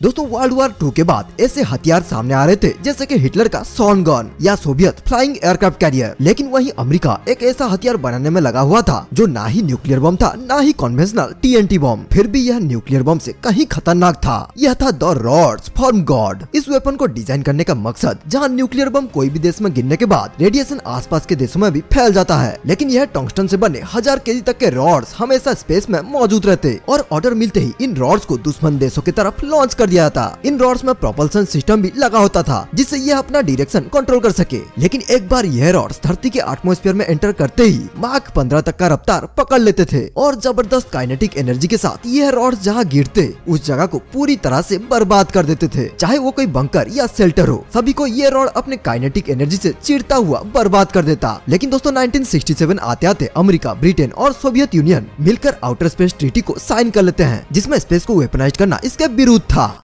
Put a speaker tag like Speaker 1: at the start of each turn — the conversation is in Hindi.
Speaker 1: दोस्तों वर्ल्ड वार टू के बाद ऐसे हथियार सामने आ रहे थे, जैसे कि हिटलर का सॉन गन या सोवियत फ्लाइंग एयरक्राफ्ट कैरियर लेकिन वहीं अमेरिका एक ऐसा हथियार बनाने में लगा हुआ था, जो ना ही न्यूक्लियर बम था, ना ही कॉन्वेंशनल टीएनटी बम फिर भी यह न्यूक्लियर बम से कहीं खतरनाक था। यह था द रॉड्स फॉर्म गॉड इस वेपन को डिज़ाइन करने का मकसद, जहाँ न्यूक्लियर बम कोई भी देश में गिरने के बाद रेडिएशन आस के देशों में भी फैल जाता है। लेकिन यह टंगस्टन से बने हज़ार के तक के रॉड्स हमेशा स्पेस में मौजूद रहते। और ऑर्डर मिलते ही इन रॉड्स को दुश्मन देशों की तरफ़ लॉन्च कर दिया था। इन रॉड्स में प्रोपल्सन सिस्टम भी लगा होता था, जिससे यह अपना डिरेक्शन कंट्रोल कर सके। लेकिन एक बार यह रॉड्स धरती के एटमोस्फेयर में एंटर करते ही मार्क पंद्रह तक का रफ्तार पकड़ लेते थे। और ज़बरदस्त काइनेटिक एनर्जी के साथ यह रॉड्स जहाँ गिरते, उस जगह को पूरी तरह से बर्बाद कर देते थे। चाहे वो कोई बंकर या शेल्टर हो, सभी को ये रॉड अपने काइनेटिक एनर्जी से चिड़ता हुआ बर्बाद कर देता। लेकिन दोस्तों 1967 आते आते अमेरिका, ब्रिटेन और सोवियत यूनियन मिलकर आउटर स्पेस ट्रीटी को साइन कर लेते हैं, जिसमें स्पेस को वेपनाइज करना इसके विरुद्ध था।